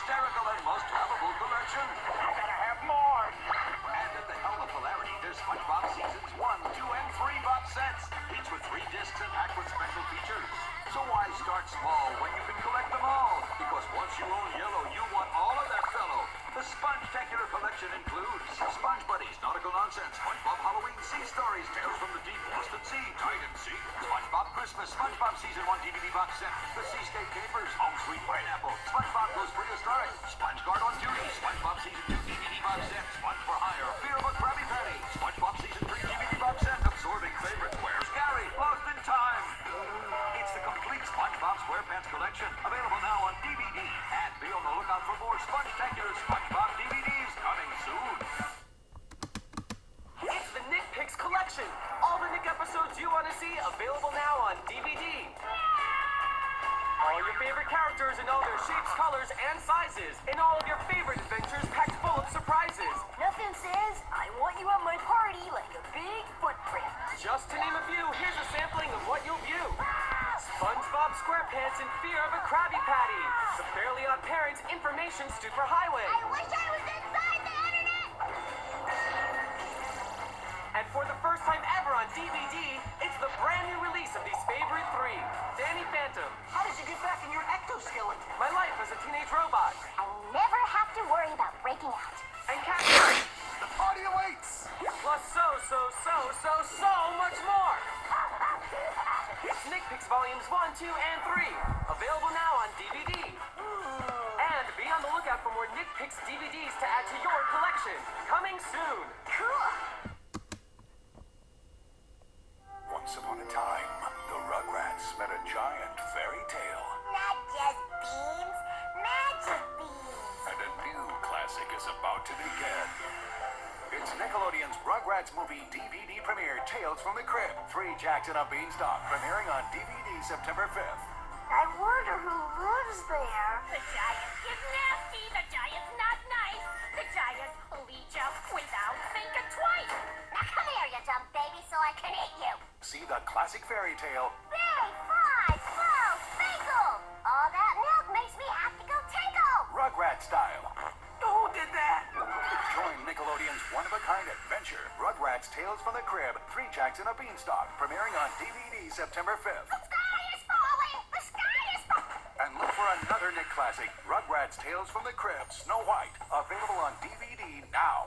hysterical, and most lovable collection. I gotta have more. And at the helm of hilarity, there's SpongeBob Seasons 1, 2, and 3 box sets, each with three discs and packed with special features. So why start small when you can collect them all? Because once you own Yellow, you want all of that fellow. The Sponge-tacular collection includes Sponge Buddies, Nautical Nonsense, SpongeBob Halloween Sea Stories, Tales from the Deep, Lost at Sea, Tide and Seek, SpongeBob Christmas, SpongeBob Season 1 DVD box set, The Seascape Capers, Home Sweet Pineapple, SpongeBob now on DVD. All your favorite characters in all their shapes, colors, and sizes. And all of your favorite adventures packed full of surprises. Nothing says I want you at my party like a big footprint. Just to name a few, here's a sampling of what you'll view. SpongeBob SquarePants in Fear of a Krabby Patty. The Fairly Odd Parents Information Superhighway. I wish I was inside the for the first time ever on DVD, it's the brand new release of these favorite three. Danny Phantom, How did you get back in your exoskeleton? My Life as a Teenage Robot, I'll never have to worry about breaking out. and Catherine. The party awaits. Plus so, so, so, so, so much more. Nick Picks Volumes 1, 2, and 3. Available now on DVD. And be on the lookout for more Nick Picks DVDs to add to your collection. Coming soon. Cool. Met a giant fairy tale, Not just beans, magic beans. and a new classic is about to begin. It's Nickelodeon's Rugrats movie DVD premiere, Tales from the Crib. Three Jacks and a Beanstalk, premiering on DVD September 5th. I wonder who lives there. The giant is nasty. The giant's not nice. The giant will eat you without thinking twice. Now come here, you dumb baby, so I can eat you. See the classic fairy tale Rugrats Tales from the Crib, Three Jacks and a Beanstalk, premiering on DVD September 5th. The sky is falling. The sky is falling. And look for another Nick classic, Rugrats Tales from the Crib, Snow White, available on DVD now.